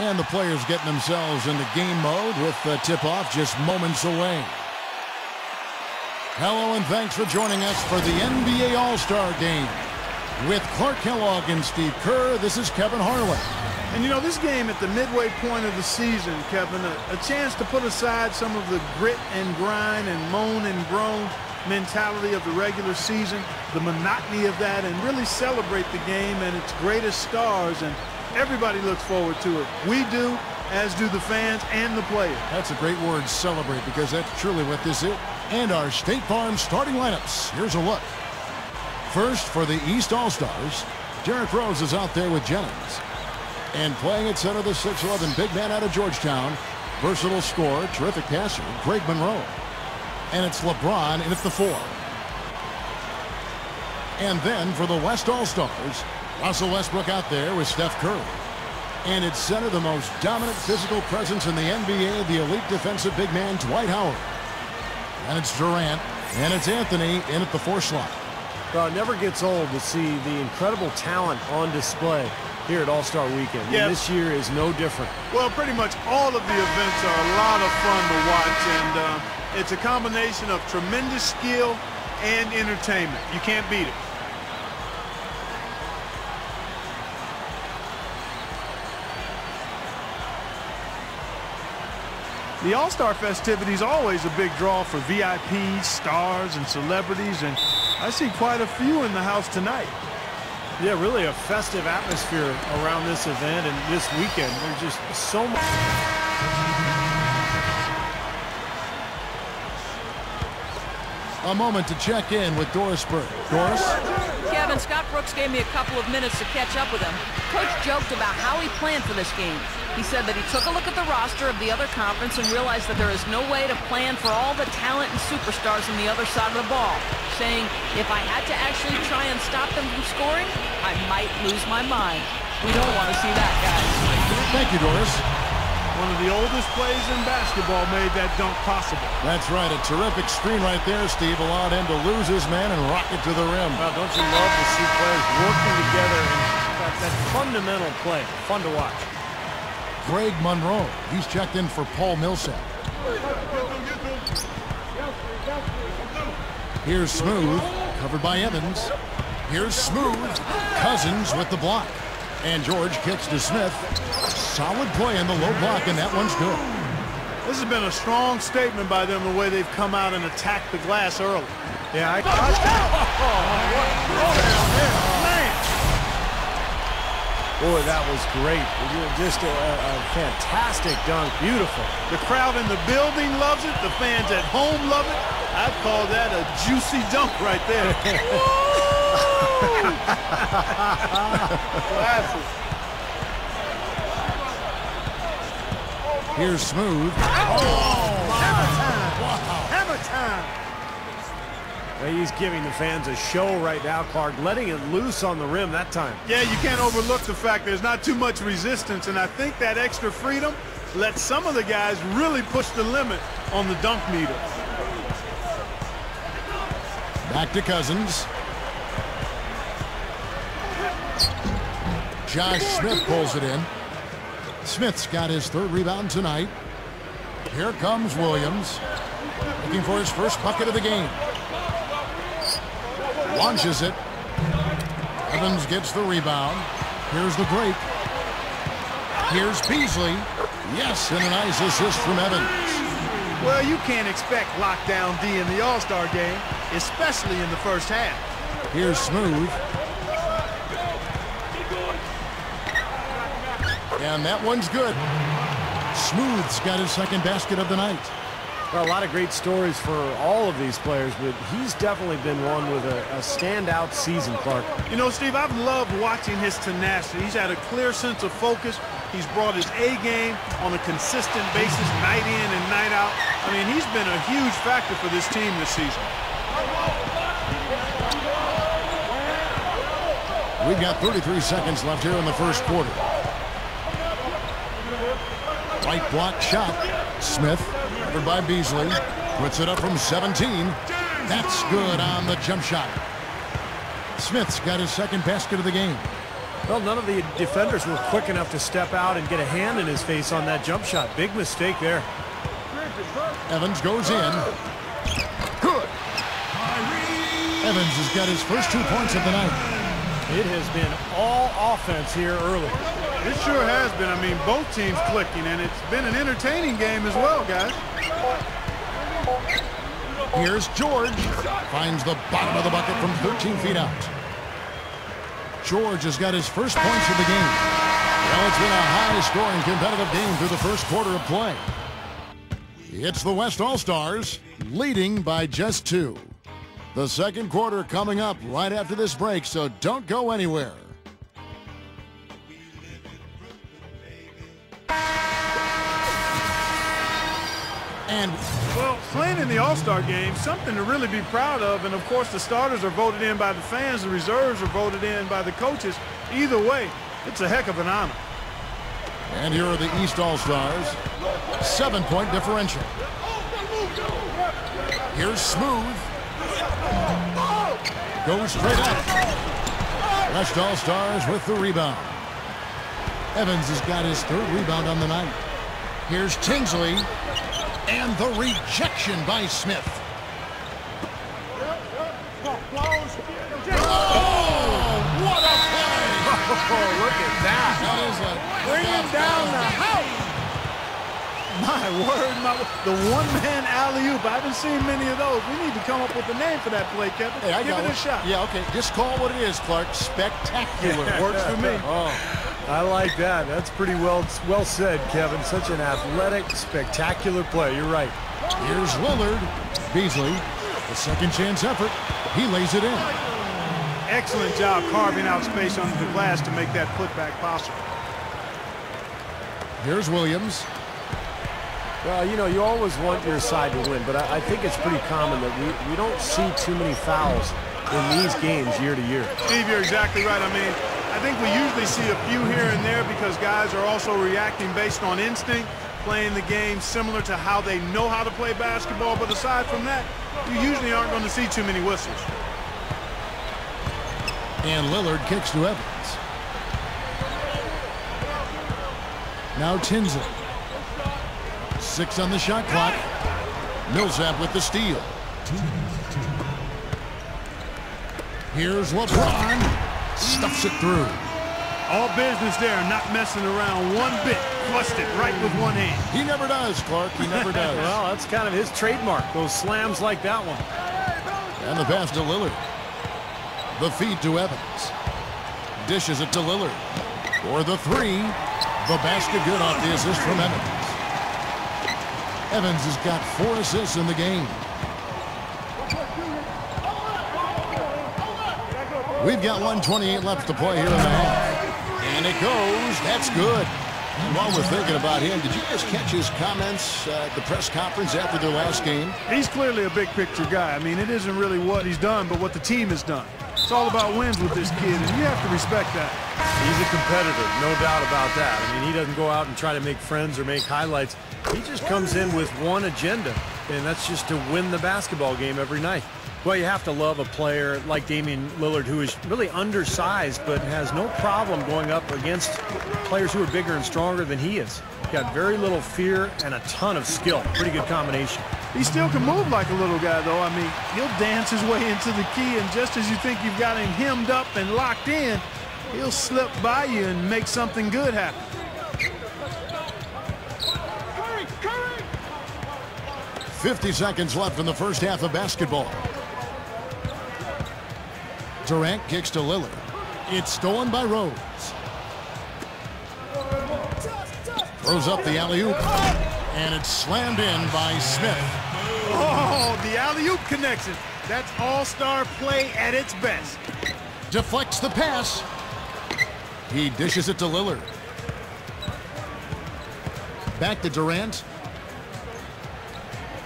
And the players getting themselves into game mode with the tip-off just moments away. Hello and thanks for joining us for the NBA All-Star Game. With Clark Kellogg and Steve Kerr, this is Kevin Harlan. And you know, this game at the midway point of the season, Kevin, a, a chance to put aside some of the grit and grind and moan and groan mentality of the regular season, the monotony of that, and really celebrate the game and its greatest stars. And everybody looks forward to it. We do, as do the fans and the players. That's a great word, celebrate, because that's truly what this is. And our State Farm starting lineups. Here's a look. First, for the East All-Stars, Derrick Rose is out there with Jennings. And playing at center, the 6'11 big man out of Georgetown, versatile scorer, terrific passer, Greg Monroe and it's LeBron in at the four. And then for the West All-Stars, Russell Westbrook out there with Steph Curry. And it's center the most dominant physical presence in the NBA, the elite defensive big man, Dwight Howard. And it's Durant, and it's Anthony in at the four slot. Well, it never gets old to see the incredible talent on display here at All-Star Weekend. and this year is no different. Well, pretty much all of the events are a lot of fun to watch, and uh, it's a combination of tremendous skill and entertainment. You can't beat it. The All-Star festivities always a big draw for VIPs, stars, and celebrities, and I see quite a few in the house tonight. Yeah, really a festive atmosphere around this event and this weekend. There's just so much. A moment to check in with Doris Burke. Doris? Kevin, Scott Brooks gave me a couple of minutes to catch up with him. Coach joked about how he planned for this game. He said that he took a look at the roster of the other conference and realized that there is no way to plan for all the talent and superstars on the other side of the ball, saying, if I had to actually try and stop them from scoring, I might lose my mind. We don't want to see that, guys. Thank you, Doris. One of the oldest plays in basketball made that dunk possible. That's right. A terrific screen right there, Steve. Allowed him to lose his man and rock it to the rim. Well, don't you love to see players working together in that, that fundamental play? Fun to watch. Greg Monroe. He's checked in for Paul Millsap. Here's Smooth, covered by Evans. Here's Smooth, Cousins with the block. And George kicks to Smith. Solid play in the low block, and that one's good. This has been a strong statement by them, the way they've come out and attacked the glass early. Yeah, I... Oh, oh Boy, that was great. Just a, a, fantastic dunk. Beautiful. The crowd in the building loves it. The fans at home love it. I call that a juicy dunk right there. Here's Smooth. Oh, oh, hammer time. Wow. Hammer time. He's giving the fans a show right now, Clark, letting it loose on the rim that time. Yeah, you can't overlook the fact there's not too much resistance, and I think that extra freedom lets some of the guys really push the limit on the dunk meter. Back to Cousins. Josh Smith pulls it in. Smith's got his third rebound tonight. Here comes Williams, looking for his first bucket of the game launches it. Evans gets the rebound. Here's the break. Here's Beasley. Yes, and a nice assist from Evans. Well, you can't expect lockdown D in the All-Star game, especially in the first half. Here's Smooth. And that one's good. Smooth's got his second basket of the night. Well, a lot of great stories for all of these players, but he's definitely been one with a, a, standout season, Clark. You know, Steve, I've loved watching his tenacity. He's had a clear sense of focus. He's brought his A game on a consistent basis, night in and night out. I mean, he's been a huge factor for this team this season. We've got 33 seconds left here in the first quarter. Right block shot. Smith covered by Beasley. Puts it up from 17. That's good on the jump shot. Smith's got his second basket of the game. Well, none of the defenders were quick enough to step out and get a hand in his face on that jump shot. Big mistake there. Evans goes in. Good. Evans has got his first two points of the night. It has been all offense here early. It sure has been. I mean, both teams clicking, and it's been an entertaining game as well, guys. Here's George. Finds the bottom of the bucket from 13 feet out. George has got his first points of the game. Well, it's been a high-scoring competitive game through the first quarter of play. It's the West All-Stars leading by just two. The second quarter coming up right after this break, so don't go anywhere. And well, playing in the All-Star game, something to really be proud of. And of course, the starters are voted in by the fans, the reserves are voted in by the coaches. Either way, it's a heck of an honor. And here are the East All-Stars. Seven-point differential. Here's Smooth. Goes straight up. West All-Stars with the rebound. Evans has got his third rebound on the night. Here's Tinsley. And the rejection by Smith. Oh, what a play! Oh, look at that. That is a Bringing down the house. My word, my The one-man alley-oop. I haven't seen many of those. We need to come up with a name for that play, Kevin. Hey, I Give it one. a shot. Yeah, okay. Just call it what it is, Clark. Spectacular. Works for me. Oh, I like that. That's pretty well well said, Kevin. Such an athletic, spectacular play. You're right. Here's Lillard. Beasley, the second chance effort. He lays it in. Excellent job carving out space under the glass to make that putback possible. Here's Williams. Well, you know, you always want your side to win, but I, I think it's pretty common that we, we don't see too many fouls in these games year to year. Steve, you're exactly right. I mean, I think we usually see a few here and there because guys are also reacting based on instinct, playing the game similar to how they know how to play basketball. But aside from that, you usually aren't going to see too many whistles. And Lillard kicks to Evans. Now Tinsley. Six on the shot clock. Millsap with the steal. Here's LeBron. Stuffs it through. All business there, not messing around one bit. Flushed it right with one hand. He never does, Clark. He never does. Well, that's kind of his trademark, those slams like that one. And the pass to Lillard. The feed to Evans. Dishes it to Lillard. For the three. The basket good off the assist from Evans. Evans has got four assists in the game. We've got 128 left to play here in the half. And it goes. That's good. And while we're thinking about him, did you guys catch his comments uh, at the press conference after their last game? He's clearly a big picture guy. I mean, it isn't really what he's done, but what the team has done. It's all about wins with this kid, and you have to respect that. He's a competitor, no doubt about that. I mean, he doesn't go out and try to make friends or make highlights. He just comes in with one agenda, and that's just to win the basketball game every night. Well, you have to love a player like Damian Lillard, who is really undersized, but has no problem going up against players who are bigger and stronger than he is. Got very little fear and a ton of skill. Pretty good combination. He still can move like a little guy, though. I mean, he'll dance his way into the key, and just as you think you've got him hemmed up and locked in, he'll slip by you and make something good happen. 50 seconds left in the first half of basketball. Durant kicks to Lillard. It's stolen by Rose. Throws up the alley-oop. And it's slammed in by Smith. Oh, the alley-oop connection. That's all-star play at its best. Deflects the pass. He dishes it to Lillard. Back to Durant.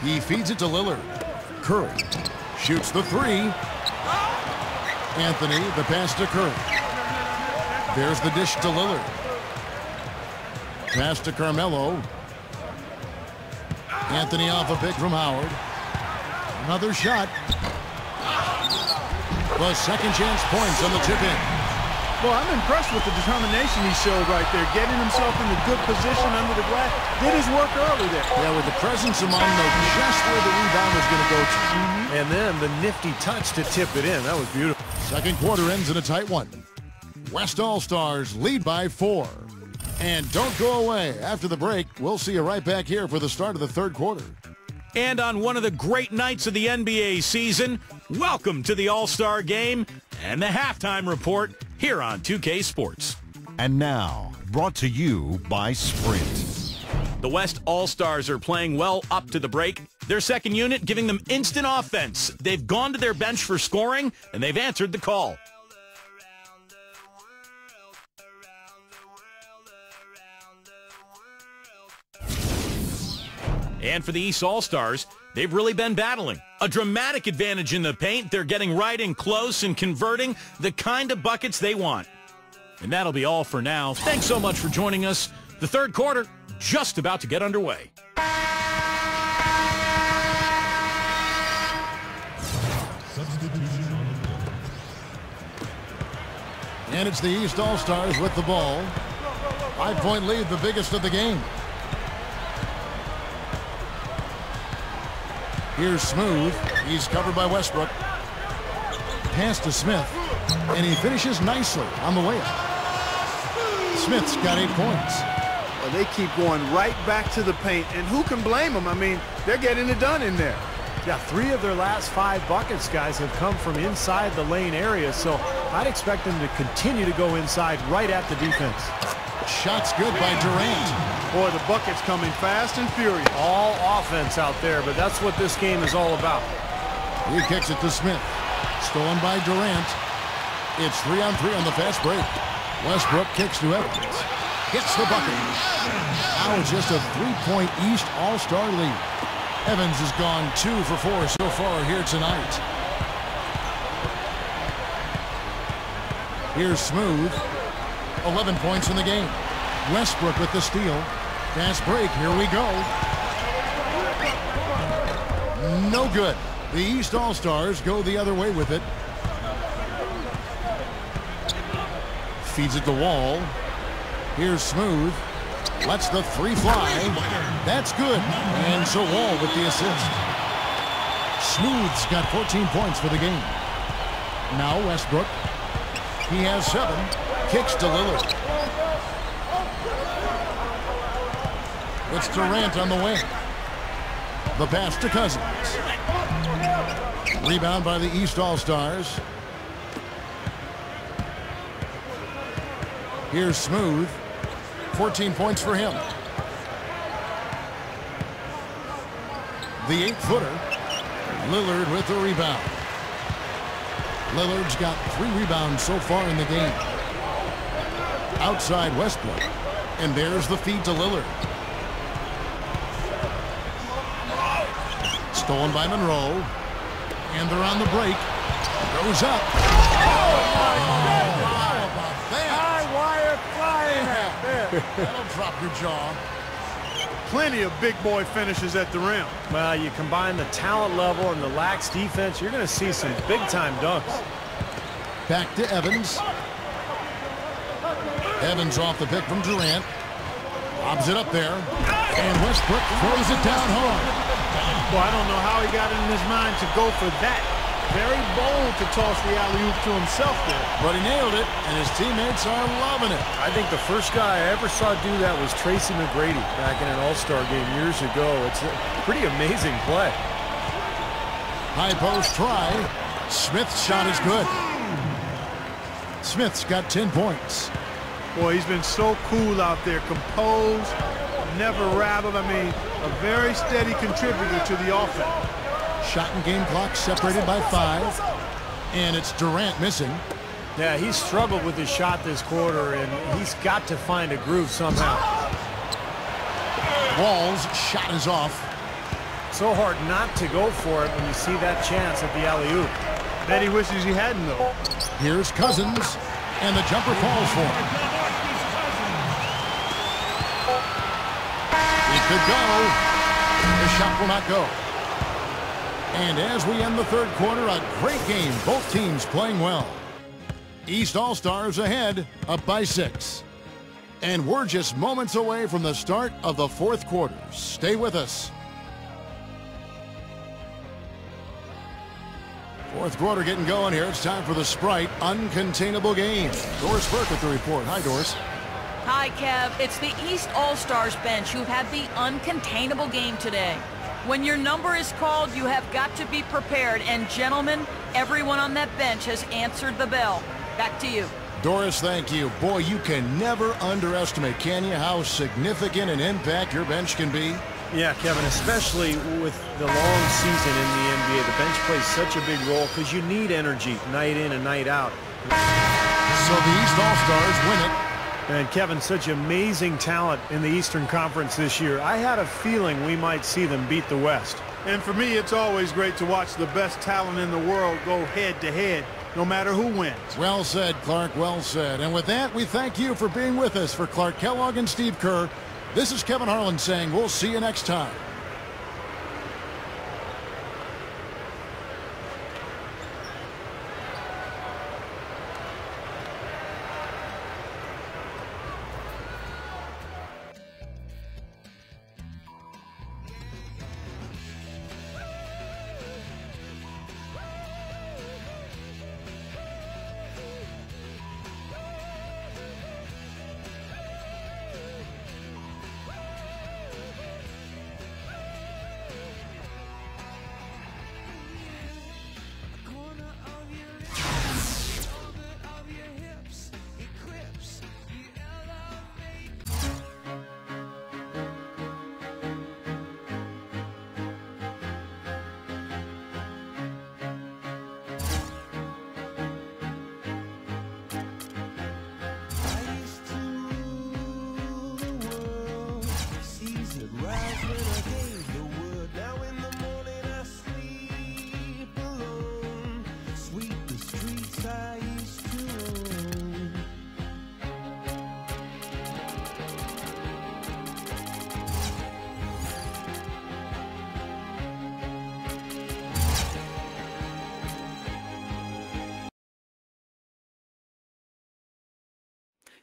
He feeds it to Lillard. Curry shoots the three. Anthony, the pass to Curry. There's the dish to Lillard. Pass to Carmelo. Anthony off a pick from Howard. Another shot. The second chance points on the tip in. Well, I'm impressed with the determination he showed right there, getting himself in a good position under the glass. Did his work early there. Yeah, with the presence of among know just where the rebound was going to go to. Mm -hmm. And then the nifty touch to tip it in. That was beautiful. Second quarter ends in a tight one. West All-Stars lead by four. And don't go away. After the break, we'll see you right back here for the start of the third quarter. And on one of the great nights of the NBA season, welcome to the All-Star Game and the halftime report here on 2K Sports. And now, brought to you by Sprint. The West All-Stars are playing well up to the break. Their second unit giving them instant offense. They've gone to their bench for scoring, and they've answered the call. And for the East All-Stars, they've really been battling. A dramatic advantage in the paint. They're getting right in close and converting the kind of buckets they want. And that'll be all for now. Thanks so much for joining us. The third quarter just about to get underway. And it's the East All-Stars with the ball. Five-point lead, the biggest of the game. Here's Smooth. He's covered by Westbrook. Pass to Smith. And he finishes nicely on the way up. Smith's got eight points. Well, they keep going right back to the paint. And who can blame them? I mean, they're getting it done in there. Yeah, three of their last five buckets, guys, have come from inside the lane area. So I'd expect them to continue to go inside right at the defense. Shot's good by Durant. Boy, the bucket's coming fast and furious. All offense out there, but that's what this game is all about. He kicks it to Smith. Stolen by Durant. It's three on three on the fast break. Westbrook kicks to Evans. Hits the bucket. Now it's just a three-point East All-Star lead. Evans has gone two for four so far here tonight. Here's Smooth. 11 points in the game. Westbrook with the steal. Fast break. Here we go. No good. The East All-Stars go the other way with it. Feeds it to Wall. Here's Smooth. Lets the three fly. That's good. And so Wall with the assist. Smooth's got 14 points for the game. Now Westbrook. He has seven. Kicks to Lillard. It's Durant on the wing. The pass to Cousins. Rebound by the East All-Stars. Here's Smooth. 14 points for him. The eight-footer. Lillard with the rebound. Lillard's got three rebounds so far in the game. Outside Westbrook. And there's the feed to Lillard. Stolen by Monroe. And they're on the break. Goes up. Oh, my God. High wire flying. That'll drop your jaw. Plenty of big boy finishes at the rim. Well, you combine the talent level and the lax defense, you're going to see some big-time dunks. Back to Evans. Evans off the pick from Durant. Lobs it up there. And Westbrook throws it down hard. Well, I don't know how he got it in his mind to go for that. Very bold to toss the alley-oop to himself there. But he nailed it, and his teammates are loving it. I think the first guy I ever saw do that was Tracy McGrady back in an All-Star game years ago. It's a pretty amazing play. High post try. Smith's shot is good. Smith's got 10 points. Boy, he's been so cool out there, composed, never rattled. I mean, a very steady contributor to the offense. Shot and game clock separated by five. And it's Durant missing. Yeah, he's struggled with his shot this quarter, and he's got to find a groove somehow. Wall's shot is off. So hard not to go for it when you see that chance at the alley-oop. Bet he wishes he hadn't, though. Here's Cousins, and the jumper falls for him. could go. The shot will not go. And as we end the third quarter, a great game. Both teams playing well. East All-Stars ahead, up by six. And we're just moments away from the start of the fourth quarter. Stay with us. Fourth quarter getting going here. It's time for the Sprite Uncontainable Game. Doris Burke with the report. Hi, Doris. Hi, Kev. It's the East All-Stars bench who've had the uncontainable game today. When your number is called, you have got to be prepared. And gentlemen, everyone on that bench has answered the bell. Back to you. Doris, thank you. Boy, you can never underestimate, can you, how significant an impact your bench can be? Yeah, Kevin, especially with the long season in the NBA, the bench plays such a big role because you need energy night in and night out. So the East All-Stars win it. And Kevin, such amazing talent in the Eastern Conference this year. I had a feeling we might see them beat the West. And for me, it's always great to watch the best talent in the world go head-to-head, -head, no matter who wins. Well said, Clark, well said. And with that, we thank you for being with us. For Clark Kellogg and Steve Kerr, this is Kevin Harlan saying we'll see you next time.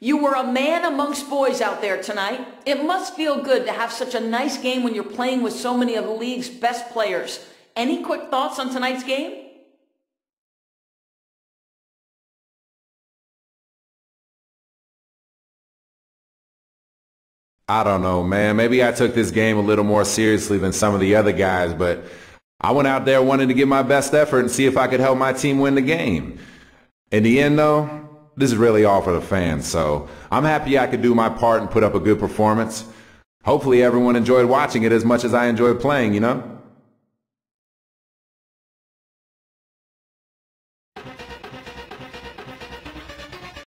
You were a man amongst boys out there tonight. It must feel good to have such a nice game when you're playing with so many of the league's best players. Any quick thoughts on tonight's game? I don't know, man. Maybe I took this game a little more seriously than some of the other guys, but I went out there wanting to give my best effort and see if I could help my team win the game. In the end, though, this is really all for the fans, so I'm happy I could do my part and put up a good performance. Hopefully everyone enjoyed watching it as much as I enjoyed playing, you know?